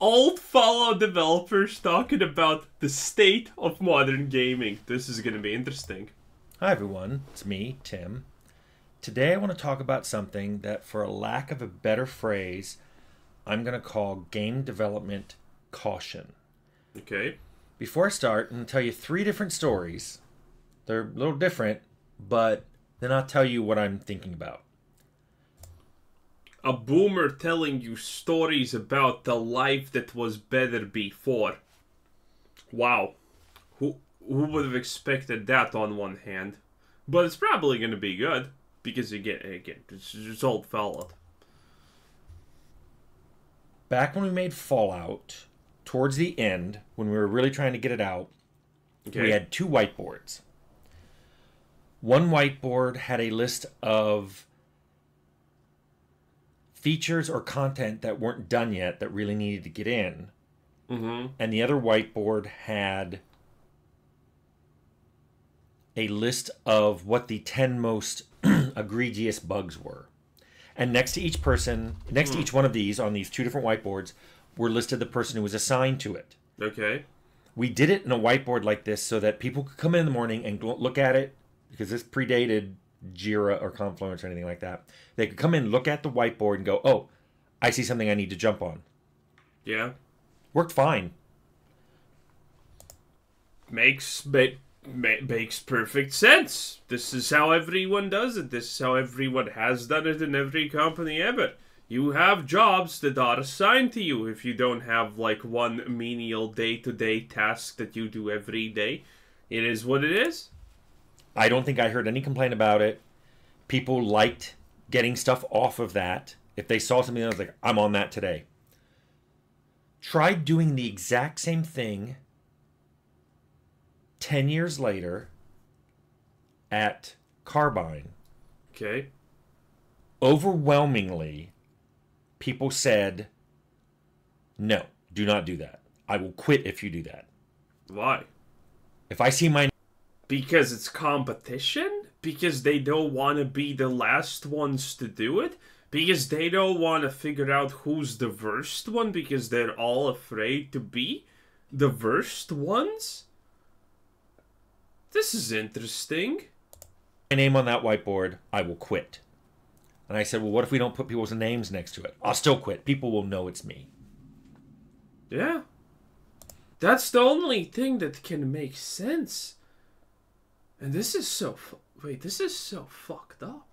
old Fallout developers talking about the state of modern gaming. This is going to be interesting. Hi, everyone. It's me, Tim. Today, I want to talk about something that, for a lack of a better phrase, I'm going to call game development caution. Okay. Before I start, I'm going to tell you three different stories. They're a little different, but then I'll tell you what I'm thinking about. A boomer telling you stories about the life that was better before. Wow. Who who would have expected that on one hand? But it's probably going to be good because again, again, it's just old Fallout. Back when we made Fallout, towards the end, when we were really trying to get it out, Okay. we had two whiteboards. One whiteboard had a list of features or content that weren't done yet that really needed to get in. mm-hmm. And the other whiteboard had a list of what the 10 most egregious bugs were. And next to each person, next to each one of these on these two different whiteboards, were listed the person who was assigned to it Okay. we did it in a whiteboard like this so that people could come in, in the morning and look at it because this predated Jira or Confluence or anything like that. They could come in, look at the whiteboard, and go, "Oh, I see something I need to jump on." Yeah. Worked fine. Makes ma- ma- makes perfect sense. This is how everyone does it. This is how everyone has done it in every company ever. You have jobs that are assigned to you. If you don't have like one menial day-to-day task that you do every day, it is what it is. I don't think I heard any complaint about it. People liked getting stuff off of that. If they saw something that was like, "I'm on that today." Try doing the exact same thing 10 years later at Carbine. Okay. overwhelmingly people said no do not do that i will quit if you do that Why? if i see my Because it's competition? Because they don't want to be the last ones to do it? Because they don't want to figure out who's the worst one because they're all afraid to be the worst ones? This is interesting. My name on that whiteboard i will quit and i said well what if we don't put people's names next to it i'll still quit people will know it's me Yeah. That's the only thing that can make sense. And this is so. Wait, this is so fucked up.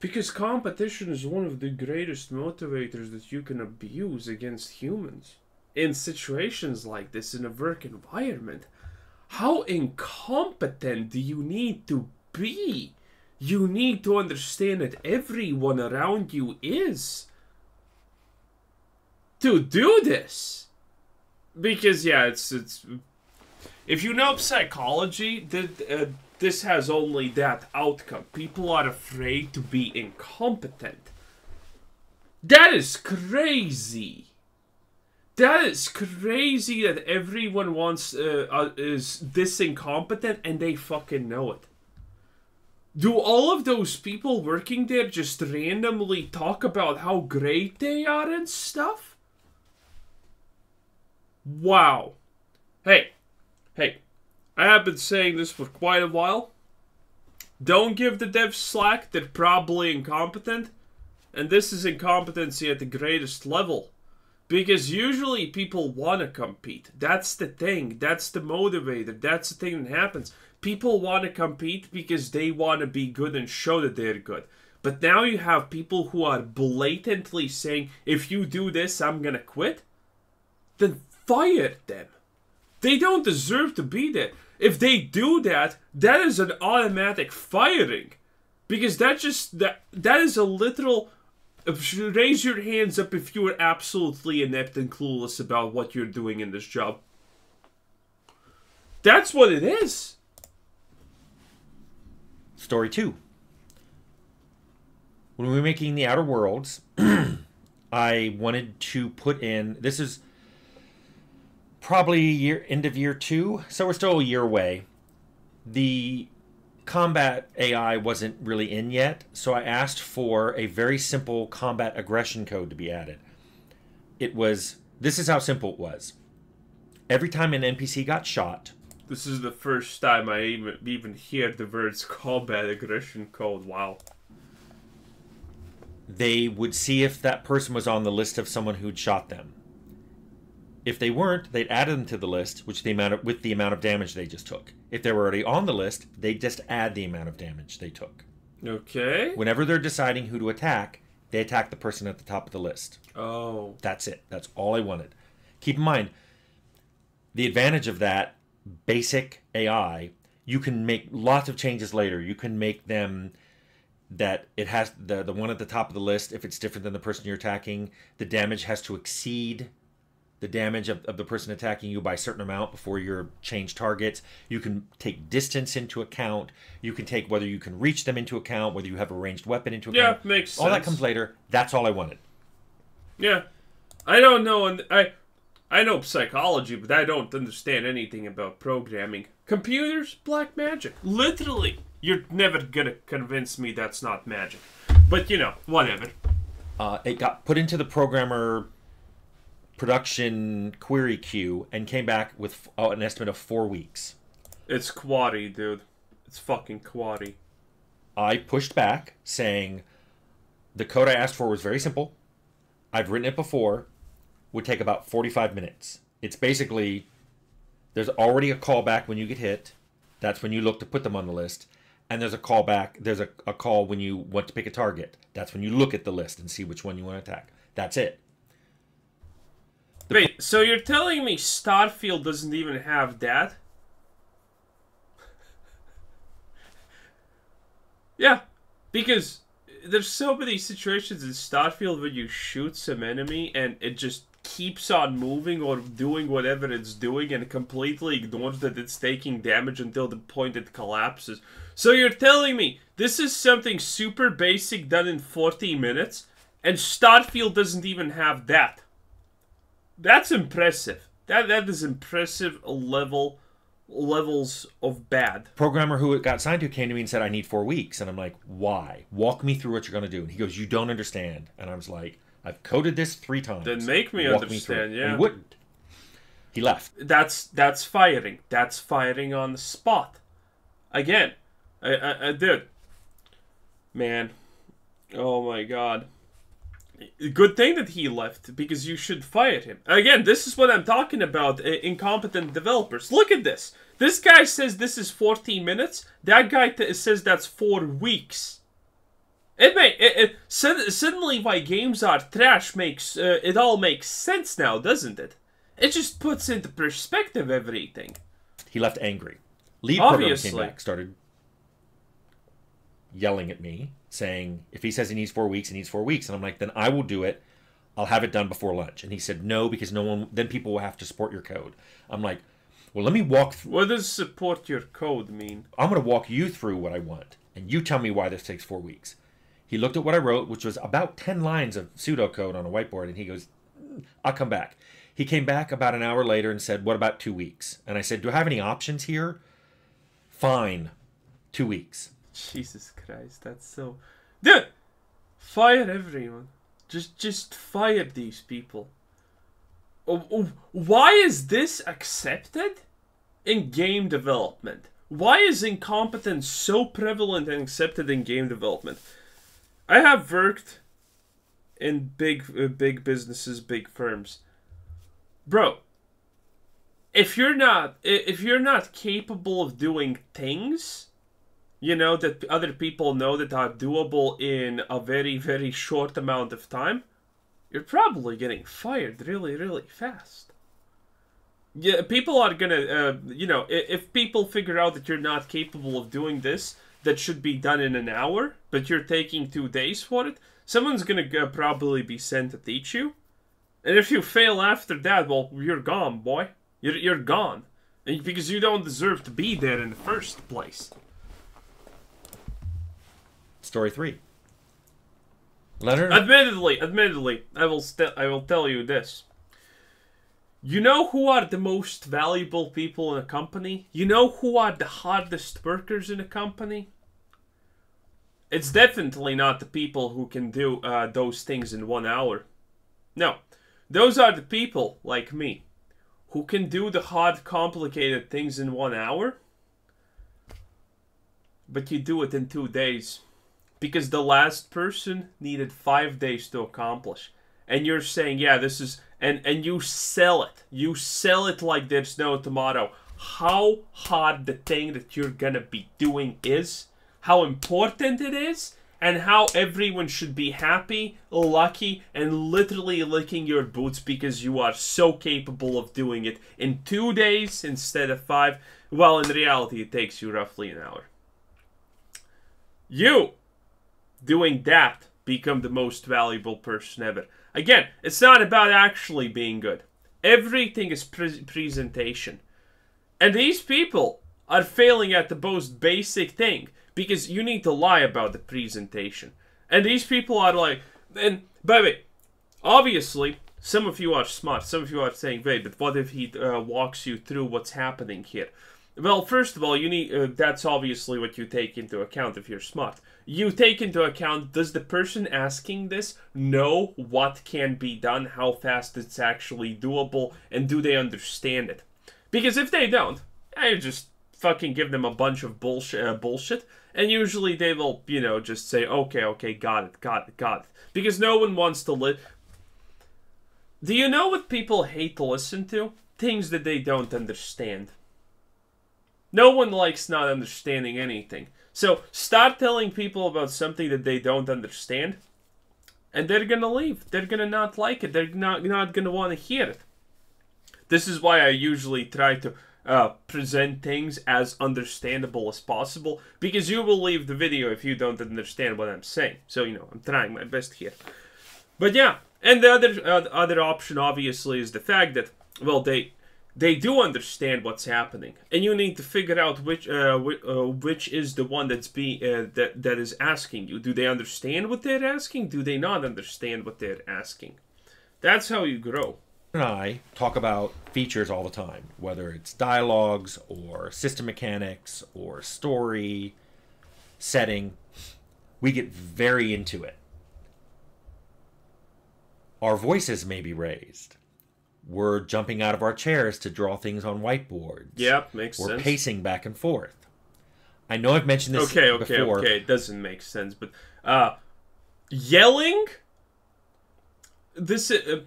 Because competition is one of the greatest motivators that you can abuse against humans. In situations like this, in a work environment, how incompetent do you need to be? You need to understand that everyone around you is to do this because yeah it's it's if you know psychology that uh, this has only that outcome. People are afraid to be incompetent. That is crazy. That is crazy that everyone wants uh, uh, is this incompetent and they fucking know it. Do all of those people working there just randomly talk about how great they are and stuff? Wow. Hey, hey, I have been saying this for quite a while. Don't give the devs slack, they're probably incompetent. And this is incompetency at the greatest level. Because usually people want to compete. That's the thing. That's the motivator. That's the thing that happens. People want to compete because they want to be good and show that they're good. But now you have people who are blatantly saying, if you do this, I'm going to quit. Then fire them. They don't deserve to be there. If they do that, that is an automatic firing. Because that just that that is a literal raise your hands up if you are absolutely inept and clueless about what you're doing in this job. That's what it is. story two when we were making the outer worlds i wanted to put in this is probably year end of year two, so we're still a year away. The combat AI wasn't really in yet, so I asked for a very simple combat aggression code to be added. it was this is how simple it was. Every time an NPC got shot, This is the first time I even even hear the words combat aggression code. Wow. they would see if that person was on the list of someone who'd shot them. If they weren't, they'd add them to the list, which the amount of, with the amount of damage they just took. If they were already on the list, they'd just add the amount of damage they took. Okay. Whenever they're deciding who to attack, they attack the person at the top of the list. Oh. That's it. That's all I wanted. Keep in mind, the advantage of that basic AI, you can make lots of changes later. You can make them that it has the the one at the top of the list. If it's different than the person you're attacking, the damage has to exceed the damage of, of the person attacking you by a certain amount before you change targets. You can take distance into account. You can take whether you can reach them into account, whether you have a ranged weapon into account. Yeah, makes sense. All that comes later. That's all I wanted. Yeah. I don't know and I I know psychology, but I don't understand anything about programming. Computers, black magic. Literally. You're never gonna convince me that's not magic. But you know, whatever. uh, it got put into the programmer production query queue and came back with uh, an estimate of four weeks. It's quaddy, dude. It's fucking quaddy. I pushed back saying the code I asked for was very simple. I've written it before, would take about 45 minutes. It's basically there's already a callback when you get hit. That's when you look to put them on the list. And there's a callback, there's a, a call when you want to pick a target. That's when you look at the list and see which one you want to attack. That's it. Wait, so you're telling me Starfield doesn't even have that? yeah, because there's so many situations in Starfield where you shoot some enemy and it just keeps on moving or doing whatever it's doing and completely ignores that it's taking damage until the point it collapses. So you're telling me this is something super basic done in 40 minutes and Starfield doesn't even have that? That's impressive. That that is impressive level levels of bad. programmer who it got signed to came to me and said, I need four weeks. And I'm like, why? Walk me through what you're going to do. And he goes, You don't understand. And I was like, I've coded this three times. Then make me Walk understand, through it." And yeah. he wouldn't. He left. That's that's firing. That's firing on the spot. Again, I I, I did. Man, oh my god. Good thing that he left because you should fire him. Again, this is what I'm talking about. uh, Incompetent developers. Look at this. This guy says this is 14 minutes. That guy t- says that's four weeks. It may it, it sud- suddenly why games are trash makes uh, it all makes sense now, doesn't it? It just puts into perspective everything. He left angry. Lead Obviously. came back, started yelling at me, saying, if he says he needs four weeks, he needs four weeks. And I'm like, then I will do it. I'll have it done before lunch. And he said, no, because no one, then people will have to support your code. I'm like, well, let me walk through. What does support your code mean? I'm going to walk you through what I want, and you tell me why this takes four weeks. He looked at what I wrote, which was about 10 lines of pseudocode on a whiteboard, and he goes, "Mm, I'll come back. He came back about an hour later and said, What about two weeks? And I said, Do I have any options here? Fine, two weeks. Jesus Christ, that's so. Dude, fire everyone. Just, just fire these people. Oh, oh, Why is this accepted in game development? Why is incompetence so prevalent and accepted in game development? I have worked in big, uh, big businesses, big firms. Bro, if you're not, if you're not capable of doing things, you know that other people know that are doable in a very very short amount of time you're probably getting fired really really fast. Yeah people are gonna uh, you know i- if people figure out that you're not capable of doing this that should be done in an hour but you're taking two days for it someone's gonna uh, probably be sent to teach you. And if you fail after that well you're gone boy. You're, you're gone. And because you don't deserve to be there in the first place Story three. Leonard, Admittedly, admittedly, I will st- I will tell you this. You know who are the most valuable people in a company? You know who are the hardest workers in a company? It's definitely not the people who can do uh, those things in one hour. No. Those are the people like me who can do the hard, complicated things in one hour, but you do it in two days. Because the last person needed five days to accomplish. And you're saying, yeah, this is. And, and you sell it. You sell it like there's no tomorrow. How hard the thing that you're gonna be doing is, how important it is, and how everyone should be happy, lucky, and literally licking your boots because you are so capable of doing it in two days instead of five. Well, in reality, it takes you roughly an hour. You doing that become the most valuable person ever. Again, it's not about actually being good. Everything is pre- presentation. And these people are failing at the most basic thing because you need to lie about the presentation. And these people are like, and by the way, obviously, some of you are smart. Some of you are saying, wait, but what if he uh, walks you through what's happening here? Well, first of all, you need uh, that's obviously what you take into account if you're smart. You take into account does the person asking this know what can be done, how fast it's actually doable, and do they understand it? Because if they don't, I just fucking give them a bunch of bullshit, uh, bullshit, and usually they will, you know, just say, okay, okay, got it, got it, got it. Because no one wants to live. Do you know what people hate to listen to? Things that they don't understand. No one likes not understanding anything. So start telling people about something that they don't understand, and they're gonna leave. They're gonna not like it. They're not not gonna want to hear it. This is why I usually try to uh, present things as understandable as possible because you will leave the video if you don't understand what I'm saying. So you know I'm trying my best here. But yeah, and the other uh, other option obviously is the fact that well they they do understand what's happening, and you need to figure out which uh, which, uh, which is the one that's be uh, that that is asking you. Do they understand what they're asking? Do they not understand what they're asking? That's how you grow and I talk about features all the time, whether it's dialogues or system mechanics or story setting. We get very into it. Our voices may be raised. We're jumping out of our chairs to draw things on whiteboards. Yep, makes sense. We're pacing back and forth. I know I've mentioned this okay, okay, before. okay. It doesn't make sense, but uh, yelling. This uh,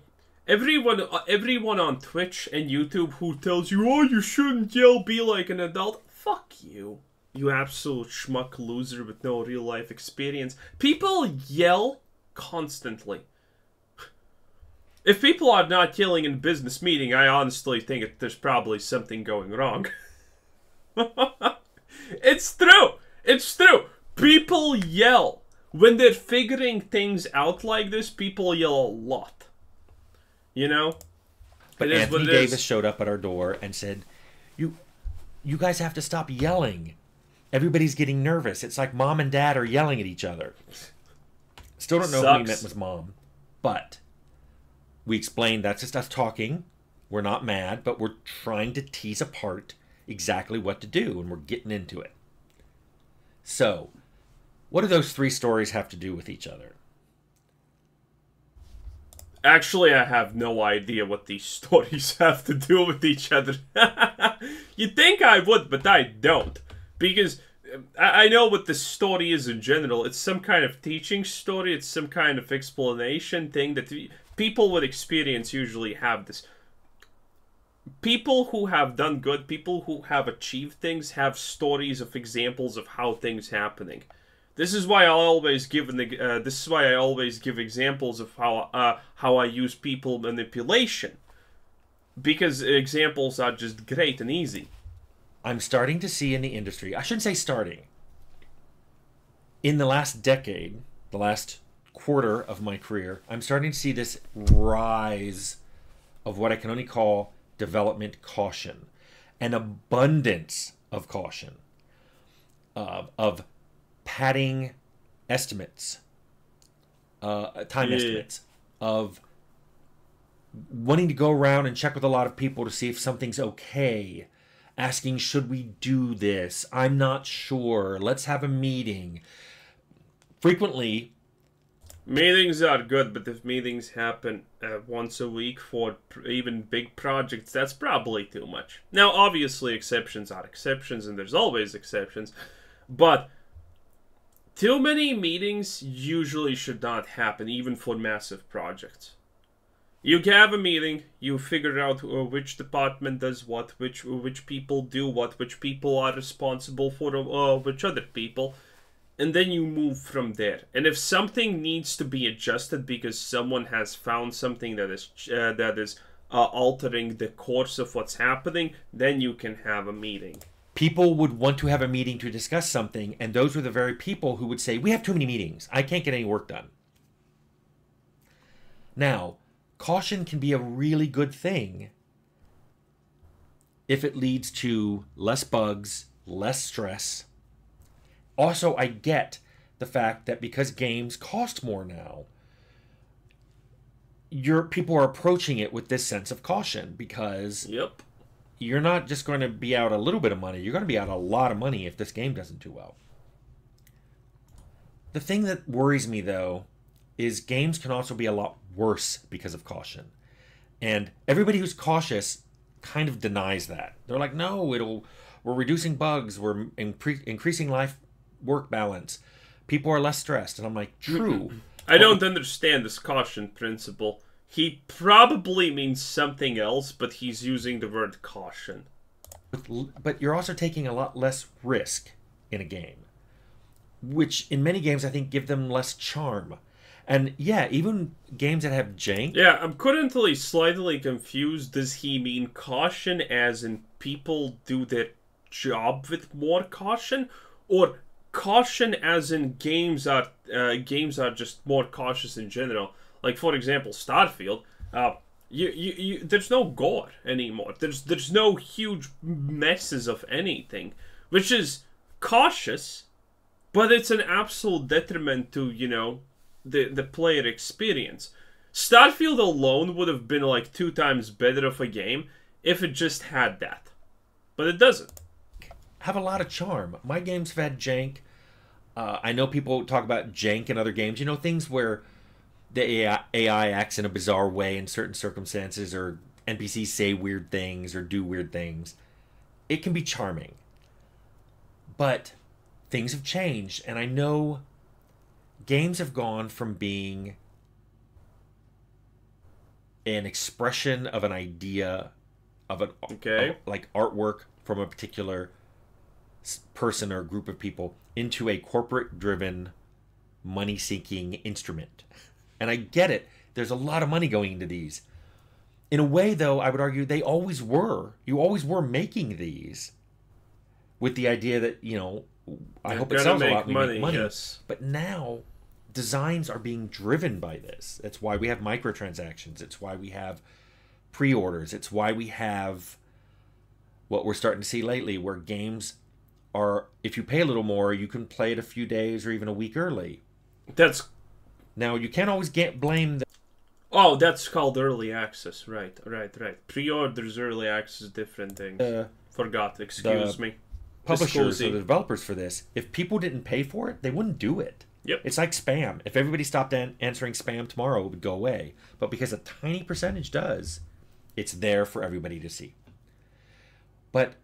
everyone everyone on Twitch and YouTube who tells you, "Oh, you shouldn't yell, be like an adult." Fuck you. You absolute schmuck loser with no real life experience. People yell constantly. If people are not yelling in business meeting, I honestly think there's probably something going wrong. it's true. It's true. People yell. When they're figuring things out like this, people yell a lot. You know? But It Anthony what it is. Davis showed up at our door and said, "You, you guys have to stop yelling. Everybody's getting nervous. It's like mom and dad are yelling at each other." Still don't know who he Sucks. meant was mom, but we explained that's just us talking. We're not mad, but we're trying to tease apart exactly what to do, and we're getting into it. So, what do those three stories have to do with each other? Actually, I have no idea what these stories have to do with each other. You'd think I would, but I don't. Because I know what the story is in general. It's some kind of teaching story, it's some kind of explanation thing that people with experience usually have this. People who have done good, people who have achieved things, have stories of examples of how things happening. This is why I always give an, uh, this is why I always give examples of how uh, how I use people manipulation, because examples are just great and easy. I'm starting to see in the industry, I shouldn't say starting, in the last decade, the last quarter of my career, I'm starting to see this rise of what I can only call development caution, an abundance of caution, uh, of padding estimates, uh, time Yeah. estimates, of wanting to go around and check with a lot of people to see if something's okay asking should we do this? I'm not sure. Let's have a meeting. Frequently Meetings are good, but if meetings happen uh, once a week for even big projects, that's probably too much. Now, obviously, exceptions are exceptions, and there's always exceptions, but too many meetings usually should not happen, even for massive projects. You have a meeting, you figure out uh, which department does what, which which people do what, which people are responsible for uh, which other people and then you move from there. And if something needs to be adjusted because someone has found something that is uh, that is uh, altering the course of what's happening, then you can have a meeting. People would want to have a meeting to discuss something, and those were the very people who would say, "We have too many meetings. I can't get any work done." Now, caution can be a really good thing if it leads to less bugs, less stress, also, I get the fact that because games cost more now, your people are approaching it with this sense of caution because Yep. you're not just going to be out a little bit of money, you're going to be out a lot of money if this game doesn't do well. The thing that worries me though is games can also be a lot worse because of caution. And everybody who's cautious kind of denies that. They're like, "No, it'll we're reducing bugs, we're incre- increasing life work balance. People are less stressed." And I'm like, "True." I don't understand this caution principle. He probably means something else, but he's using the word caution. but, but you're also taking a lot less risk in a game which in many games i think give them less charm and yeah even games that have jank Yeah, I'm currently slightly confused. Does he mean caution as in people do their job with more caution? Or caution as in games are uh, games are just more cautious in general? Like for example, Starfield, uh, you, you, you there's no gore anymore. There's there's no huge messes of anything, which is cautious, but it's an absolute detriment to, you know, the the player experience. Starfield alone would have been like two times better of a game if it just had that. But it doesn't. have a lot of charm my games have had jank uh, i know people talk about jank in other games. You know things where the AI, AI acts in a bizarre way in certain circumstances or npcs say weird things or do weird things. It can be charming. But things have changed and i know games have gone from being an expression of an idea of an Okay. of, like artwork from a particular person or group of people into a corporate driven money seeking instrument and i get it there's a lot of money going into these in a way though i would argue they always were you always were making these with the idea that you know i They're hope it sells a lot we money, make money yes. but now designs are being driven by this. That's why we have microtransactions. It's why we have pre-orders. It's why we have what we're starting to see lately where games are if you pay a little more, you can play it a few days or even a week early. That's Now, you can't always get blame the oh, that's called early access. Right, right, right. Pre-orders, early access, different things. uh, Forgot. Excuse me. publishers Disclosing. or the developers for this. If people didn't pay for it, they wouldn't do it. Yep. It's like spam. If everybody stopped an- answering spam tomorrow, it would go away. But because a tiny percentage does, it's there for everybody to see. But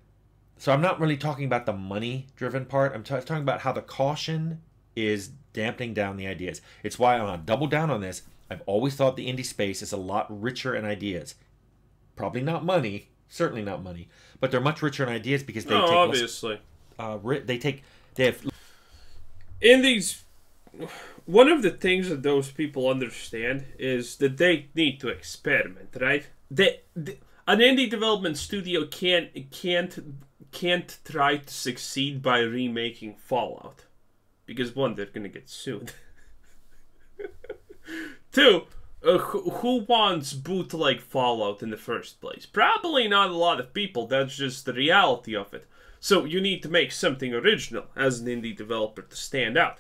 so I'm not really talking about the money driven part. I'm ta- talking about how the caution is dampening down the ideas. It's why I want to double down on this. I've always thought the indie space is a lot richer in ideas. Probably not money, certainly not money, but they're much richer in ideas because they No, take less, obviously. uh, ri- they take they have in these one of the things that those people understand is that they need to experiment right they, they an indie development studio can't can't can't try to succeed by remaking fallout because one they're gonna get sued two uh, who, who wants bootleg fallout in the first place probably not a lot of people that's just the reality of it so you need to make something original as an indie developer to stand out.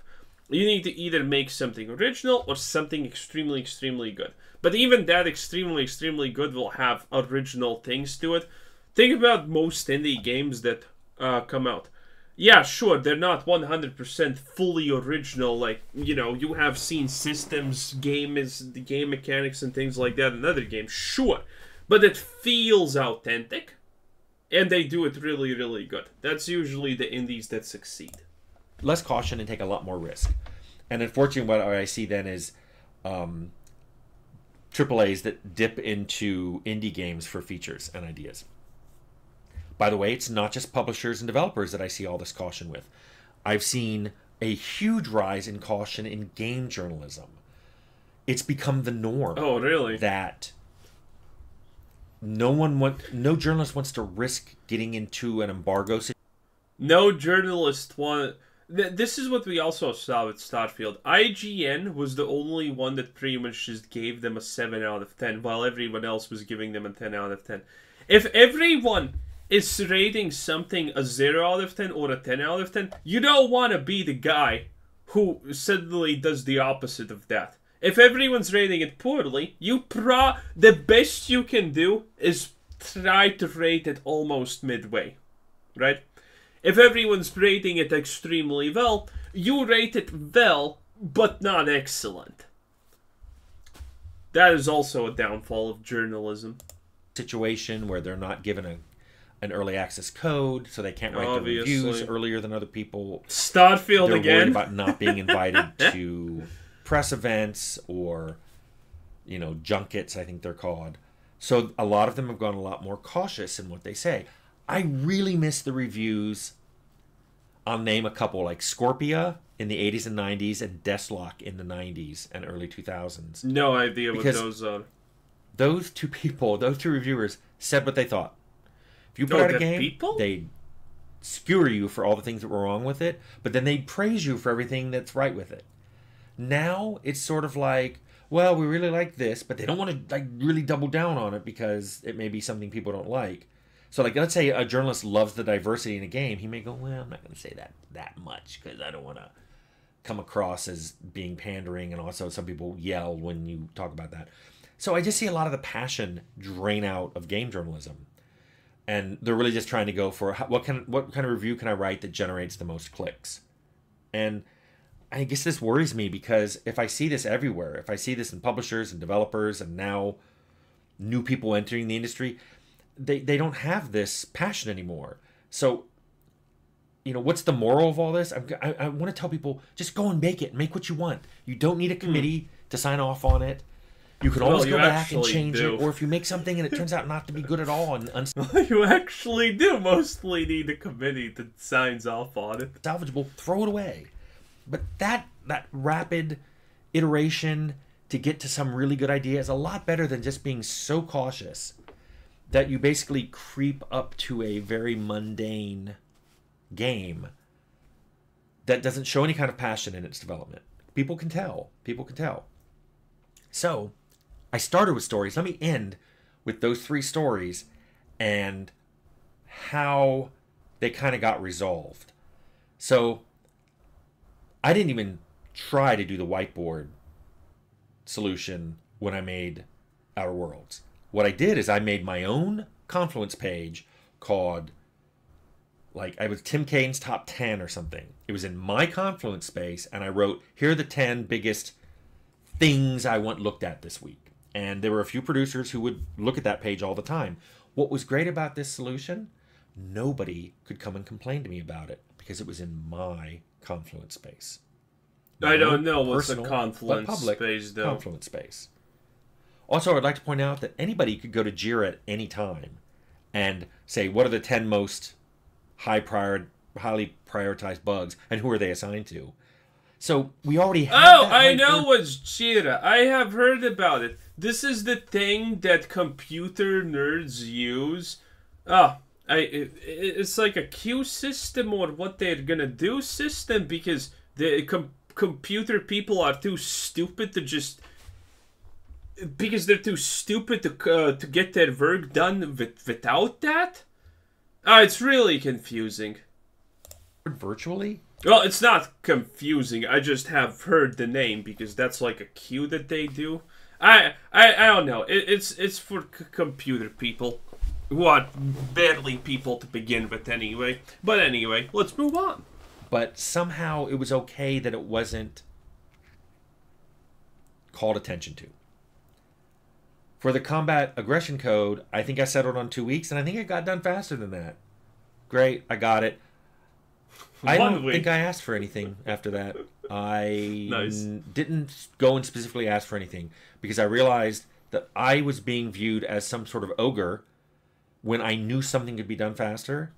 You need to either make something original or something extremely, extremely good. But even that extremely, extremely good will have original things to it. Think about most indie games that uh, come out. yeah, sure, they're not 100% fully original. Like, you know, you have seen systems, game is the game mechanics and things like that in other games, sure. But it feels authentic. And they do it really, really good. That's usually the indies that succeed. Less caution and take a lot more risk. And unfortunately, what I see then is um, AAAs that dip into indie games for features and ideas. By the way, it's not just publishers and developers that I see all this caution with. I've seen a huge rise in caution in game journalism. It's become the norm. Oh, really? That no one want, no journalist wants to risk getting into an embargo situation. No journalist want. This is what we also saw with Starfield. IGN was the only one that pretty much just gave them a 7 out of 10, while everyone else was giving them a 10 out of 10. If everyone is rating something a 0 out of 10 or a 10 out of 10, you don't want to be the guy who suddenly does the opposite of that. If everyone's rating it poorly, you pro the best you can do is try to rate it almost midway. Right? If everyone's rating it extremely well, you rate it well, but not excellent. That is also a downfall of journalism. Situation where they're not given a an early access code, so they can't write Obviously. the reviews earlier than other people. Starfield They're worried again. about not being invited to press events or, you know, junkets. I think they're called. So a lot of them have gone a lot more cautious in what they say. I really miss the reviews. I'll name a couple like Scorpia in the 80s and 90s and Desslock in the 90s and early 2000s. no idea what Because- those are. Those two people, those two reviewers said what they thought. If you put Oh, out a game, people? they'd skewer you for all the things that were wrong with it, but then they'd praise you for everything that's right with it. Now it's sort of like, well, we really like this, but they don't want to like really double down on it because it may be something people don't like. So, like, let's say a journalist loves the diversity in a game, he may go, well, I'm not going to say that that much because I don't want to come across as being pandering, and also some people yell when you talk about that. So I just see a lot of the passion drain out of game journalism, and they're really just trying to go for what kind what kind of review can I write that generates the most clicks, and I guess this worries me because if I see this everywhere, if I see this in publishers and developers, and now new people entering the industry, they they don't have this passion anymore. So you know what's the moral of all this? I'm, i, I want to tell people just go and make it make what you want. You don't need a hmm. committee to sign off on it you can Hmm. Well, always go back and change do. it or if you make something and it turns out not to be good at all and you actually do mostly need a committee that signs off on it. unsalvageable throw it away but that that rapid iteration to get to some really good idea is a lot better than just being so cautious that you basically creep up to a very mundane game that doesn't show any kind of passion in its development. People can tell. People can tell. So, I started with stories. Let me end with those three stories and how they kind of got resolved. So, I didn't even try to do the whiteboard solution when I made Outer Worlds. What I did is I made my own Confluence page called like I was Tim Cain's top 10 or something. It was in my Confluence space and I wrote here are the 10 biggest things I want looked at this week. And there were a few producers who would look at that page all the time. What was great about this solution? Nobody could come and complain to me about it because it was in my Confluence space. I don't know what's a Confluence public space, though. Confluence space. Also, I'd like to point out that anybody could go to Jira at any time and say what are the 10 most high prior, highly prioritized bugs and who are they assigned to. So we already have Oh, I know what's Jira. I have heard about it. This is the thing that computer nerds use. Oh, I it, it's like a queue system or what they're gonna do system because the com- computer people are too stupid to just because they're too stupid to uh, to get their work done with, without that. Ah, it's really confusing. virtually. Well, it's not confusing. I just have heard the name because that's like a cue that they do. I I, I don't know. It, it's it's for c- computer people. who are barely people to begin with anyway. But anyway, let's move on. But somehow it was okay that it wasn't called attention to. For the combat aggression code, I think I settled on two weeks, and I think it got done faster than that. Great, I got it. I don't think I asked for anything after that. I Nice. didn't go and specifically ask for anything because I realized that I was being viewed as some sort of ogre when I knew something could be done faster.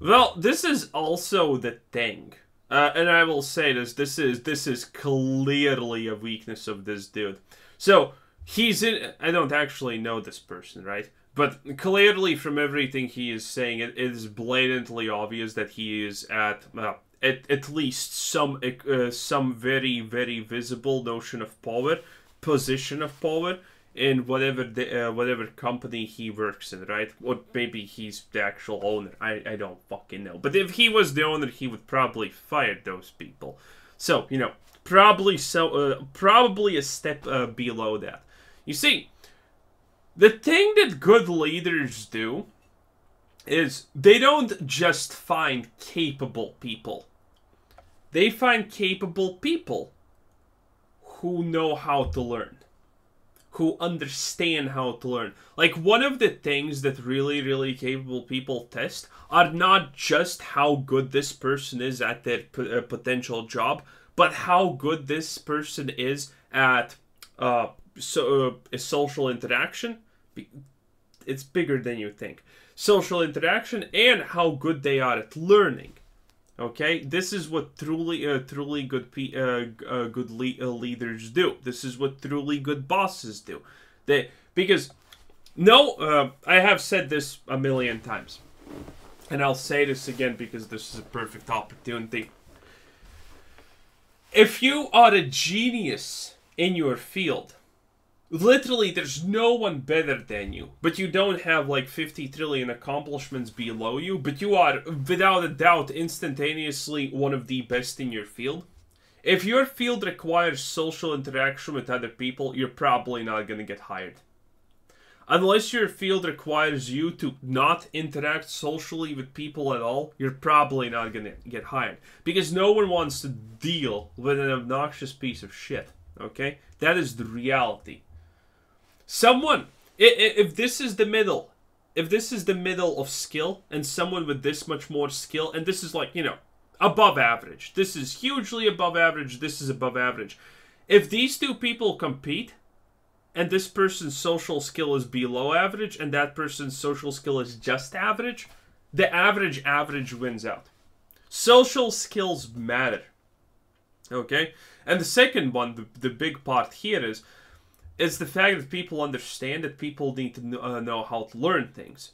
Well, this is also the thing. Uh, and I will say this: this is this is clearly a weakness of this dude. So he's in. I don't actually know this person, right? But clearly, from everything he is saying, it, is blatantly obvious that he is at uh, at, at least some uh, some very very visible notion of power, position of power in whatever the, uh, whatever company he works in, right? Or maybe he's the actual owner. I, I don't fucking know. But if he was the owner, he would probably fire those people. So you know, probably so uh, probably a step uh, below that. You see, the thing that good leaders do is they don't just find capable people. They find capable people who know how to learn who understand how to learn. Like one of the things that really, really capable people test are not just how good this person is at their p- uh, potential job, but how good this person is at uh, so uh, social interaction. It's bigger than you think. Social interaction and how good they are at learning. Okay, this is what truly, uh, truly good, uh, uh, good le- uh, leaders do. This is what truly good bosses do. They because no, uh, I have said this a million times, and I'll say this again because this is a perfect opportunity. If you are a genius in your field, literally there's no one better than you. But you don't have like 50 trillion accomplishments below you. But you are without a doubt instantaneously one of the best in your field. If your field requires social interaction with other people you're probably not going to get hired. Unless your field requires you to not interact socially with people at all you're probably not going to get hired. Because no one wants to deal with an obnoxious piece of shit okay? That is the reality someone if this is the middle if this is the middle of skill and someone with this much more skill and this is like you know above average this is hugely above average this is above average. If these two people compete and this person's social skill is below average and that person's social skill is just average the average average wins out. Social skills matter okay? And the second one the, the big part here is it's the fact that people understand that people need to uh, know how to learn things.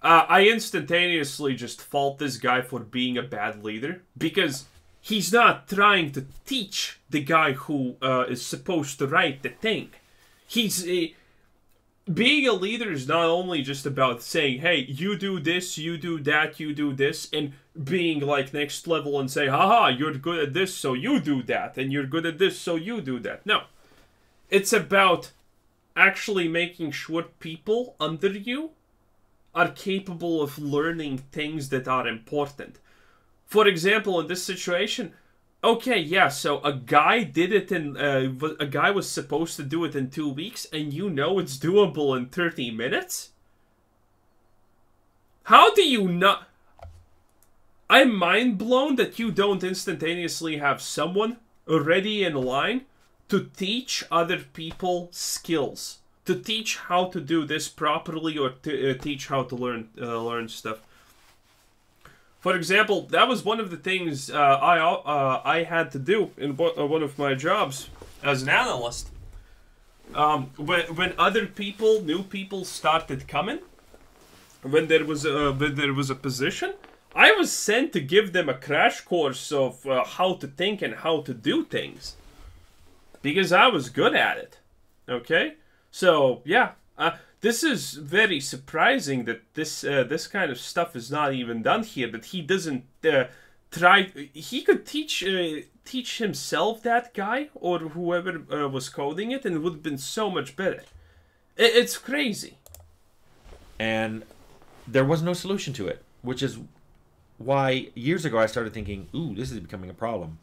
Uh, I instantaneously just fault this guy for being a bad leader because he's not trying to teach the guy who uh, is supposed to write the thing. He's uh, being a leader is not only just about saying, "Hey, you do this, you do that, you do this," and being like next level and say, "Haha, you're good at this, so you do that, and you're good at this, so you do that." No, it's about actually making sure people under you are capable of learning things that are important. For example, in this situation, okay, yeah, so a guy did it in uh, a guy was supposed to do it in 2 weeks and you know it's doable in 30 minutes? How do you not I'm mind blown that you don't instantaneously have someone already in line to teach other people skills, to teach how to do this properly, or to uh, teach how to learn uh, learn stuff. For example, that was one of the things uh, I uh, I had to do in uh, one of my jobs as an analyst. Um, when when other people, new people started coming, when there was a when there was a position, I was sent to give them a crash course of uh, how to think and how to do things because I was good at it. Okay, so yeah, uh, this is very surprising that this uh, this kind of stuff is not even done here. That he doesn't uh, try. He could teach uh, teach himself that guy or whoever uh, was coding it, and it would have been so much better. It, it's crazy. and there was no solution to it, which is why years ago I started thinking, "Ooh, this is becoming a problem."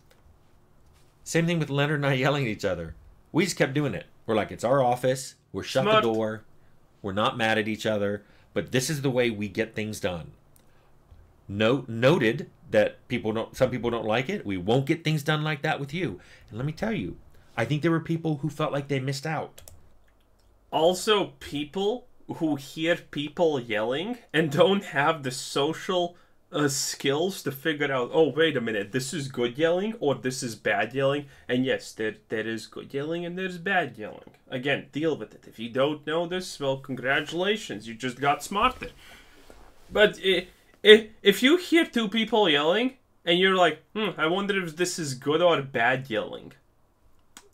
Same thing with Leonard and I yelling at each other. We just kept doing it. We're like, "It's our office. We're shut Smart. the door. We're not mad at each other, but this is the way we get things done." Note noted that people don't some people don't like it. We won't get things done like that with you. And let me tell you, I think there were people who felt like they missed out. Also, people who hear people yelling and don't have the social uh, skills to figure out, oh, wait a minute, this is good yelling or this is bad yelling. And yes, there, there is good yelling and there's bad yelling. Again, deal with it. If you don't know this, well, congratulations, you just got smarter. But i i if you hear two people yelling and you're like, hmm, I wonder if this is good or bad yelling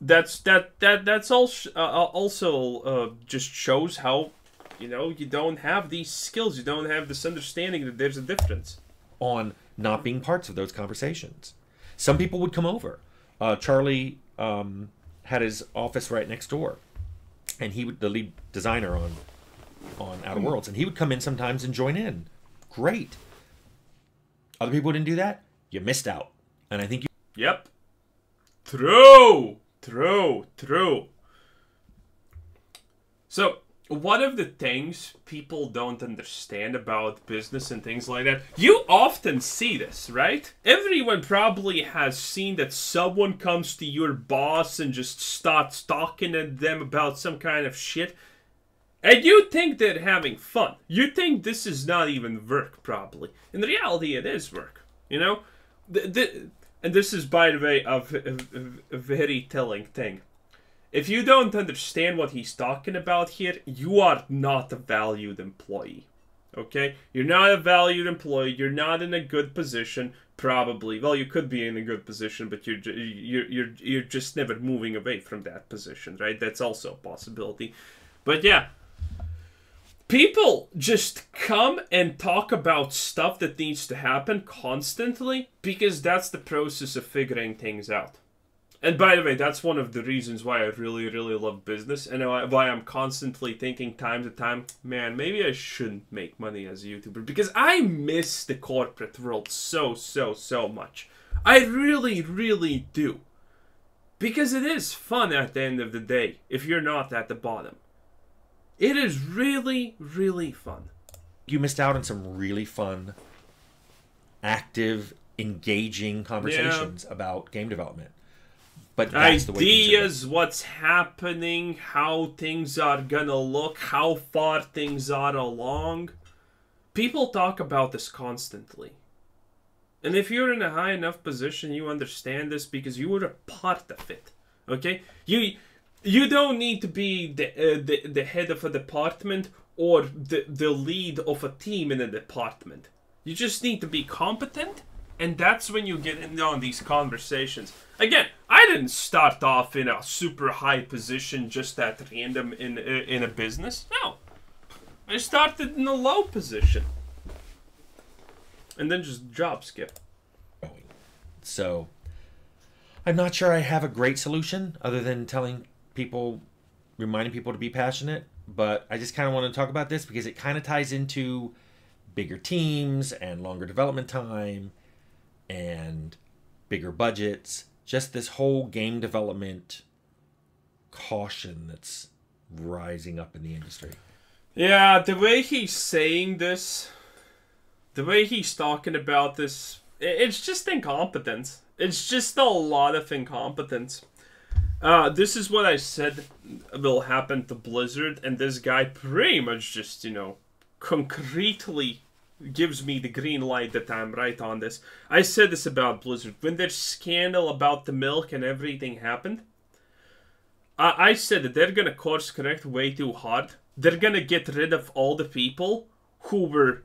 that's that that that's all uh, also uh, just shows how you know you don't have these skills you don't have this understanding that there's a difference on not being parts of those conversations. Some people would come over. Uh, Charlie um, had his office right next door, and he would the lead designer on on Outer Worlds, and he would come in sometimes and join in. Great. Other people didn't do that. You missed out, and I think you. yep true true true so one of the things people don't understand about business and things like that, you often see this, right? Everyone probably has seen that someone comes to your boss and just starts talking to them about some kind of shit. And you think they're having fun. You think this is not even work, probably. In reality, it is work. You know? The, the, and this is, by the way, a, a, a very telling thing if you don't understand what he's talking about here, you are not a valued employee. Okay? You're not a valued employee. You're not in a good position. Probably. Well, you could be in a good position, but you're you're you're you're just never moving away from that position, right? That's also a possibility. But yeah, people just come and talk about stuff that needs to happen constantly because that's the process of figuring things out. And by the way, that's one of the reasons why I really, really love business and why I'm constantly thinking time to time, man, maybe I shouldn't make money as a YouTuber because I miss the corporate world so, so, so much. I really, really do. Because it is fun at the end of the day if you're not at the bottom. It is really, really fun. You missed out on some really fun, active, engaging conversations about game development. But that's the way Ideas, what's happening, how things are gonna look, how far things are along. People talk about this constantly. And if you're in a high enough position, you understand this because you were a part of it. Okay? You you don't need to be the uh, the, the head of a department or the, the lead of a team in a department. You just need to be competent, and that's when you get in on these conversations. Again, didn't start off in a super high position just at random in in a business. No, I started in a low position, and then just job skip. So I'm not sure I have a great solution other than telling people, reminding people to be passionate. But I just kind of want to talk about this because it kind of ties into bigger teams and longer development time and bigger budgets. Just this whole game development caution that's rising up in the industry. Yeah, the way he's saying this, the way he's talking about this, it's just incompetence. It's just a lot of incompetence. Uh, this is what I said will happen to Blizzard, and this guy pretty much just, you know, concretely gives me the green light that I'm right on this. I said this about Blizzard. When their scandal about the milk and everything happened, I, I said that they're gonna course correct way too hard. They're gonna get rid of all the people who were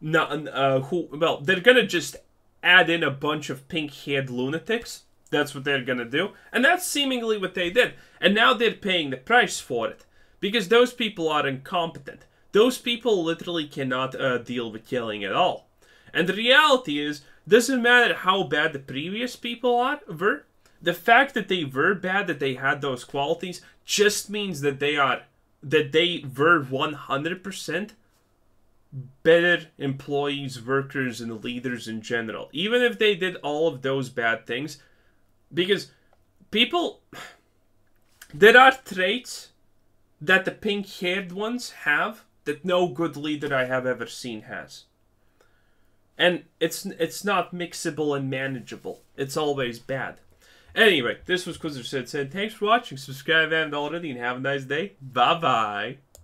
not uh, who. Well, they're gonna just add in a bunch of pink-haired lunatics. That's what they're gonna do, and that's seemingly what they did. And now they're paying the price for it because those people are incompetent. Those people literally cannot uh, deal with yelling at all. And the reality is, doesn't matter how bad the previous people are were. The fact that they were bad, that they had those qualities, just means that they are that they were one hundred percent better employees, workers, and leaders in general. Even if they did all of those bad things, because people, there are traits that the pink-haired ones have that no good leader I have ever seen has. And it's it's not mixable and manageable. It's always bad. Anyway, this was Qwazar Said Said. Thanks for watching. Subscribe and already, and have a nice day. Bye bye.